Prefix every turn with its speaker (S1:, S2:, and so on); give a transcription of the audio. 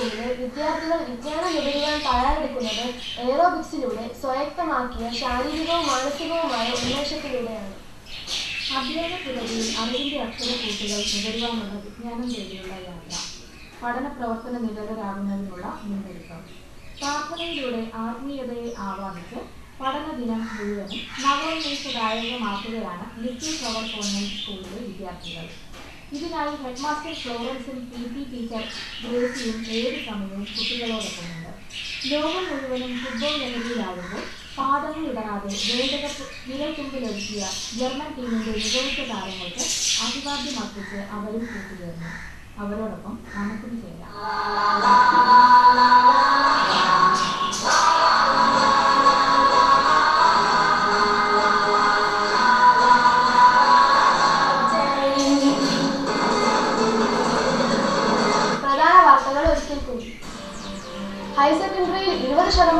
S1: സ്കൂളിലെ വിദ്യാർത്ഥികൾ വിജ്ഞാനം വിപണികൾ തയ്യാറെടുക്കുന്നത് എയറോബിക്സിലൂടെ സ്വായത്തമാക്കിയ ശാരീരികവും മാനസികവുമായ ഉന്മേഷത്തിലൂടെയാണ്.
S2: അധ്യയന അറിവിന്റെ അക്ഷരക്കൂട്ടുകൾ നുകരുവാനുള്ള വിജ്ഞാനം തേടിയുള്ള യാത്ര. പഠന പ്രവർത്തന നിരതരാകുന്നതിനുള്ള മുന്നൊരുക്കം. പ്രാർത്ഥനയിലൂടെ ആത്മീയതയെ ആവാഹിച്ച് പഠനദിനം മുഴുവനും നവോന്മേഷദായകമാക്കുകയാണ് ലിറ്റിൽ ഫ്ലവർ കോൺവെന്റ് സ്കൂളിലെ വിദ്യാർത്ഥികൾ. ഇതിനായി ഹെഡ്മാസ്റ്റർ ഫ്ലോറൻസും പി ടി ടീച്ചർ ഗ്രേസിയും ഏത് സമയവും കുട്ടികളോടൊപ്പമുണ്ട്. ലോകം മുഴുവനും ഫുട്ബോൾ ലഹരിയിലാകുമ്പോൾ പാദങ്ങൾ ഇടറാതെ വേണ്ടത് വിരൽ തുമ്പിലൊരുക്കിയ ജർമ്മൻ ടീമിന്റെ മികവുറ്റ താരങ്ങൾക്ക് അഭിവാദ്യമർപ്പിച്ച് അവരും കൂട്ടുചേർന്നു അവരോടൊപ്പം നമുക്കും ചേരാം.
S1: ವಾರ್ತೆಗಳು ಎಸ್ಕೇಪ್ ಹೈ ಸೆಕೆಂಡರಿ ಇರುವುದು ಶತಮಾನ